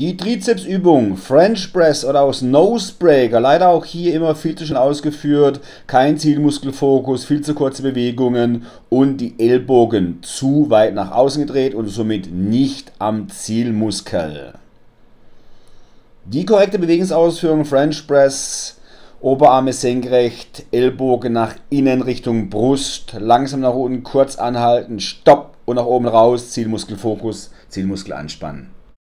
Die Trizepsübung French Press oder aus Nosebreaker, leider auch hier immer viel zu schnell ausgeführt, kein Zielmuskelfokus, viel zu kurze Bewegungen und die Ellbogen zu weit nach außen gedreht und somit nicht am Zielmuskel. Die korrekte Bewegungsausführung French Press, Oberarme senkrecht, Ellbogen nach innen Richtung Brust, langsam nach unten, kurz anhalten, Stopp und nach oben raus, Zielmuskelfokus, Zielmuskel anspannen.